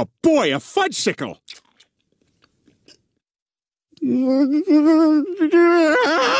Oh boy, a fudgesicle!